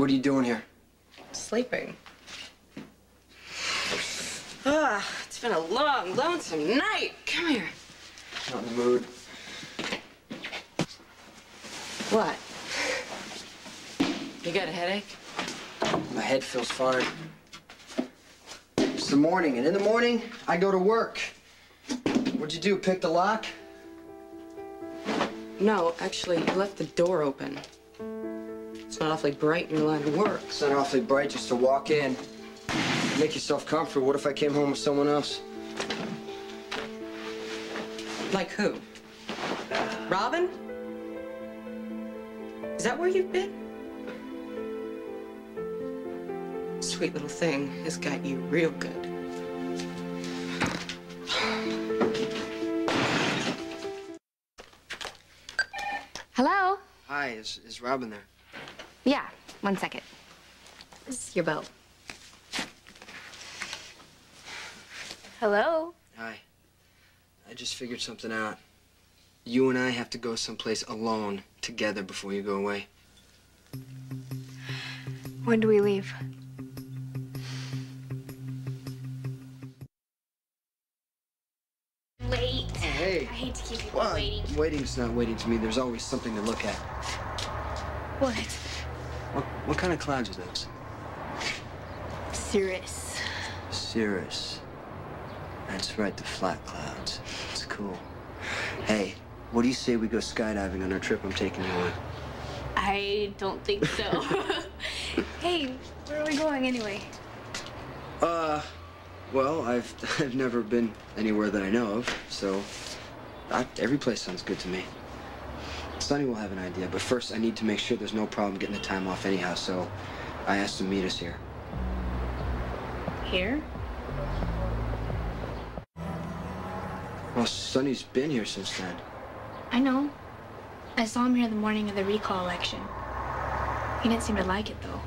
What are you doing here? Sleeping. Ah, it's been a long, lonesome night. Come here. Not in the mood. What? You got a headache? My head feels fine. It's the morning, and in the morning, I go to work. What'd you do, pick the lock? No, actually, you left the door open. It's not awfully bright in your line of work. It's not awfully bright just to walk in. Make yourself comfortable. What if I came home with someone else? Like who? Robin? Is that where you've been? Sweet little thing has got you real good. Hello? Hi, is, is Robin there? Yeah, one second. This is your boat. Hello? Hi. I just figured something out. You and I have to go someplace alone together before you go away. When do we leave? Late. Oh, hey. I hate to keep people Well, waiting. waiting's not waiting to me. There's always something to look at. What? What, what kind of clouds are those? Cirrus. Cirrus. That's right, the flat clouds. It's cool. Hey, what do you say we go skydiving on our trip I'm taking you on? I don't think so. hey, where are we going anyway? Uh, well, I've I've never been anywhere that I know of, so I, every place sounds good to me. Sonny will have an idea, but first I need to make sure there's no problem getting the time off anyhow, so I asked him to meet us here. Here? Well, Sonny's been here since then. I know. I saw him here the morning of the recall election. He didn't seem to like it, though.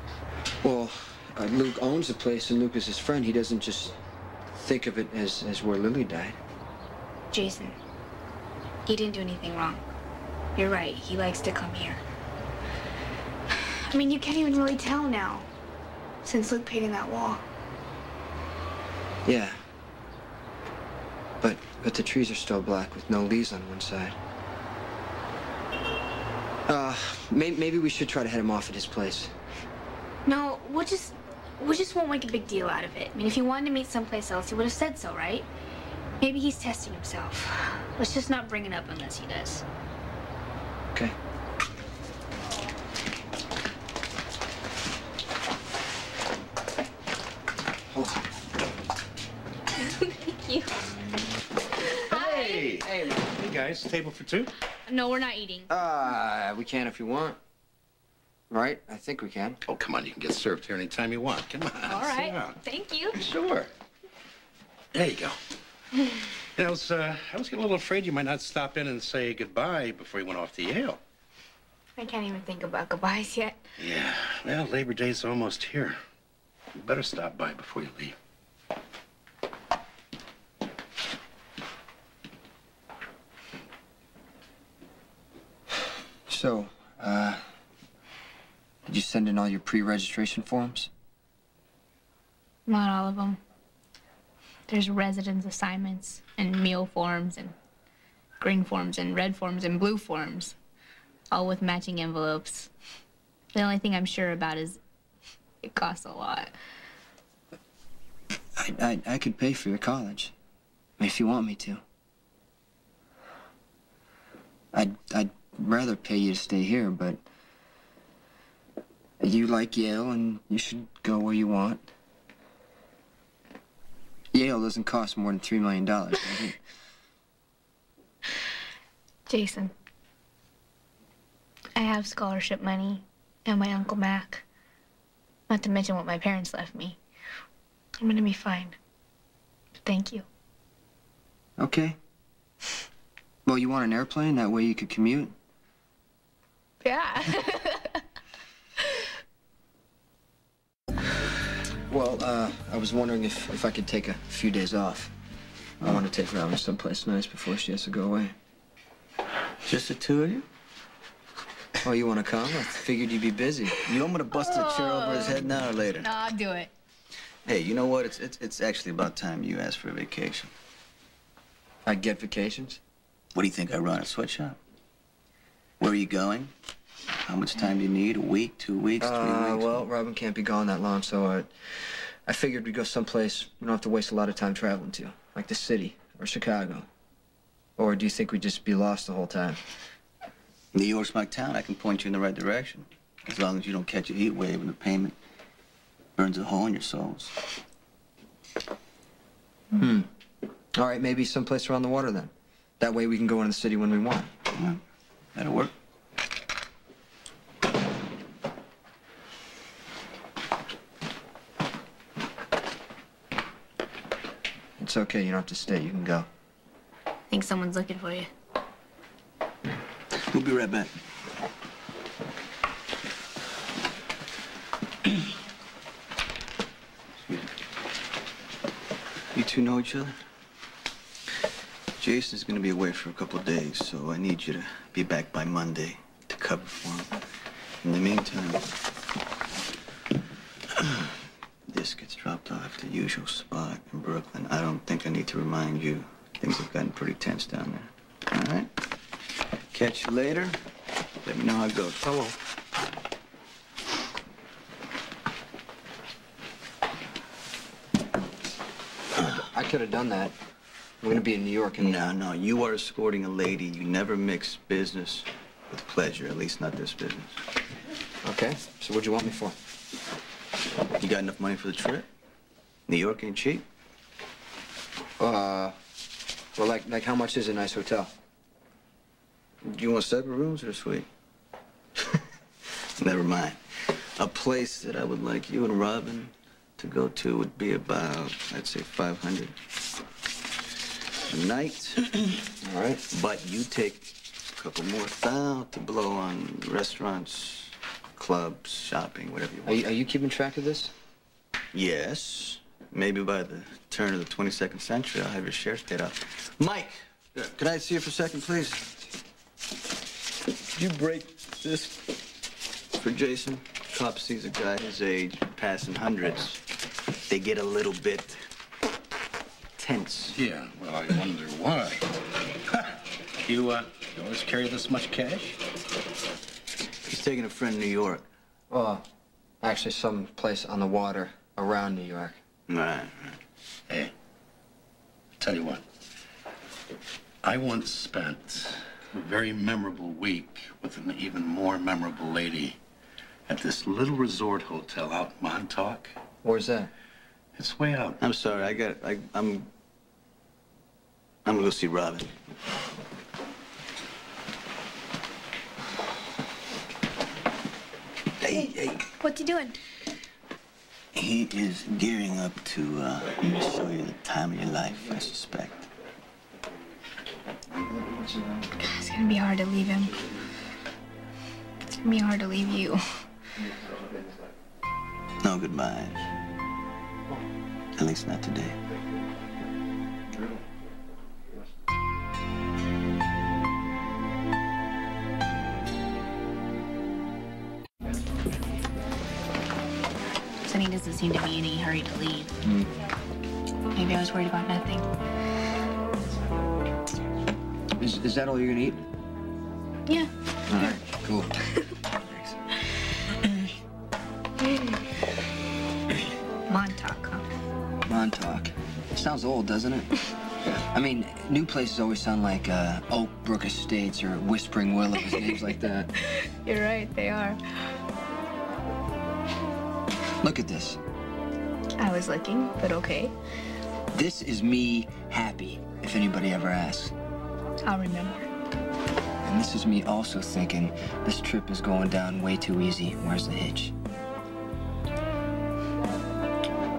Well, uh, Luke owns the place, and Luke is his friend. He doesn't just think of it as, as where Lily died. Jason, he didn't do anything wrong. You're right. He likes to come here. I mean, you can't even really tell now, since Luke painted that wall. Yeah. But but the trees are still black with no leaves on one side. Uh, may, maybe we should try to head him off at his place. No, we'll just, we just won't make a big deal out of it. I mean, if he wanted to meet someplace else, he would have said so, right? Maybe he's testing himself. Let's just not bring it up unless he does. Okay. Hold on. Thank you. Hey! Hey. Hey, guys, table for two? No, we're not eating. Uh, we can if you want. Right? I think we can. Oh, come on, you can get served here anytime you want. Come on. All sit right. down. Thank you. Sure. There you go. You know, I was, uh, I was getting a little afraid you might not stop in and say goodbye before you went off to Yale. I can't even think about goodbyes yet. Yeah, well, Labor Day's almost here. You better stop by before you leave. So, uh, did you send in all your pre-registration forms? Not all of them. There's residence assignments and meal forms and green forms and red forms and blue forms, all with matching envelopes. The only thing I'm sure about is it costs a lot. I, I, I could pay for your college. If you want me to. I'd, I'd rather pay you to stay here, but you like Yale and you should go where you want. Yale doesn't cost more than $3 million, does it? Jason, I have scholarship money and my Uncle Mac. Not to mention what my parents left me. I'm gonna be fine. Thank you. Okay. Well, you want an airplane? That way you could commute? Yeah. Well, uh, I was wondering if, if I could take a few days off. I want to take Robin someplace nice before she has to go away. Just the two of you? Oh, you want to come? I figured you'd be busy. You want me to bust a chair over his head now or later? No, I'll do it. Hey, you know what? It's, it's, it's actually about time you asked for a vacation. I get vacations? What do you think I run a sweatshop? Where are you going? How much time do you need? A week, two weeks, three Uh, weeks? well, Robin can't be gone that long, so I, I figured we'd go someplace we don't have to waste a lot of time traveling to, like the city or Chicago. Or do you think we'd just be lost the whole time? New York's my town. I can point you in the right direction. As long as you don't catch a heat wave and the payment burns a hole in your soles. Hmm. All right, maybe someplace around the water then. That way we can go into the city when we want. Yeah, that'll work. It's okay. You don't have to stay. You can go. I think someone's looking for you. We'll be right back. Excuse me. You two know each other? Jason's gonna be away for a couple of days, so I need you to be back by Monday to cover for him. In the meantime, this gets dropped off at the usual spot in Brooklyn. I don't think I need to remind you. Things have gotten pretty tense down there. All right? Catch you later. Let me know how it goes. Hello. I could have done that. I'm gonna be in New York and No, no, you are escorting a lady. You never mix business with pleasure, at least not this business. Okay. So what'd you want me for? You got enough money for the trip? New York ain't cheap. Uh, well, like, like how much is a nice hotel? Do you want separate rooms or a suite? Never mind. A place that I would like you and Robin to go to would be about, I'd say, 500 a night. All right. But you take a couple more thou to blow on restaurants, clubs, shopping, whatever you Are want. you, are you keeping track of this? Yes. Maybe by the turn of the 22nd century, I'll have your shares paid off. Mike, could I see you for a second, please? Could you break this for Jason? Cop sees a guy his age passing hundreds. They get a little bit tense. Yeah, well, I wonder why. you, uh, you always carry this much cash? He's taking a friend to New York. Well, actually, some place on the water around New York. Right, right. Hey, tell you what. I once spent a very memorable week with an even more memorable lady at this little resort hotel out in Montauk. Where's that? It's way out. I'm sorry, I got I I'm I'm gonna go see Robin. Hey, hey. What's he doing? He is gearing up to uh, show you the time of your life, I suspect. It's gonna be hard to leave him. It's gonna be hard to leave you. No goodbyes. At least not today. Doesn't seem to be in any hurry to leave. Maybe I was worried about nothing. Is, is that all you're gonna eat? Yeah. All right. Cool. Montauk, huh? Montauk. Sounds old, doesn't it? I mean, new places always sound like uh, Oak Brook Estates or Whispering Willows, names like that. You're right, they are. Look at this. I was looking, but okay. This is me happy, if anybody ever asks. I'll remember. And this is me also thinking this trip is going down way too easy. Where's the hitch?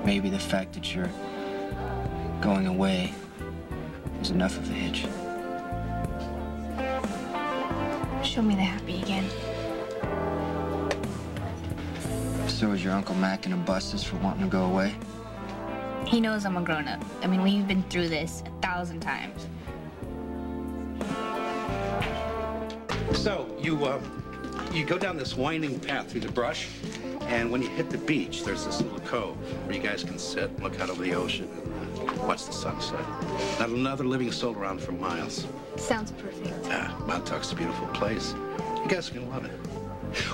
Maybe the fact that you're going away is enough of a hitch. Show me the happy again. So is your Uncle Mac gonna bust us for wanting to go away? He knows I'm a grown up. I mean, we've been through this a thousand times. So, you, um, you go down this winding path through the brush, and when you hit the beach, there's this little cove where you guys can sit and look out over the ocean and uh, watch the sunset. Not another living soul around for miles. Sounds perfect. Ah, Montauk's a beautiful place. You guys are gonna love it.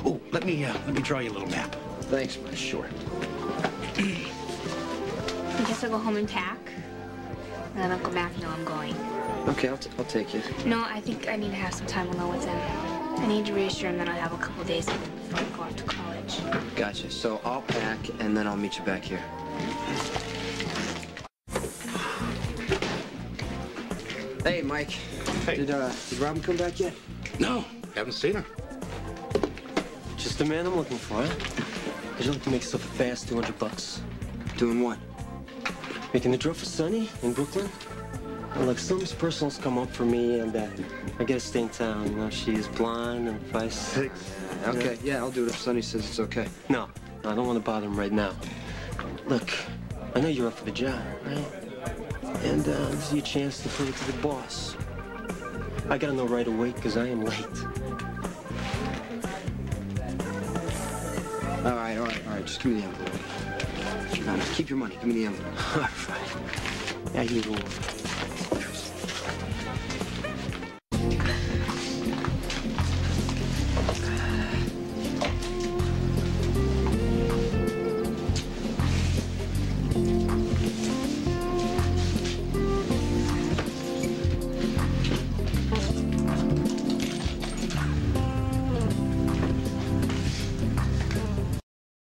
Oh, let me uh, let me draw you a little map. Thanks, Mike. Sure. I guess I'll go home and pack. And then Uncle Mac know I'm going. Okay, I'll, t- I'll take you. No, I think I need to have some time alone with him. I need to reassure him that I'll have a couple days before I go off to college. Gotcha. So I'll pack and then I'll meet you back here. Hey, Mike. Hey. Did uh did Robin come back yet? No, haven't seen her. Just the man I'm looking for, huh? How'd you like to make yourself a fast 200 bucks? Doing what? Making the drill for Sonny in Brooklyn? Well, look, something's personal's come up for me, and uh, I gotta stay in town. You know, she's blonde, and if I... s- Okay, yeah, I'll do it if Sonny says it's okay. No, no, I don't want to bother him right now. Look, I know you're up for the job, right? And uh, this is your chance to prove it to the boss. I gotta know right away, because I am late. All right, all right, all right. Just give me the envelope. Keep your money. Give me the envelope. All right. Yeah, you.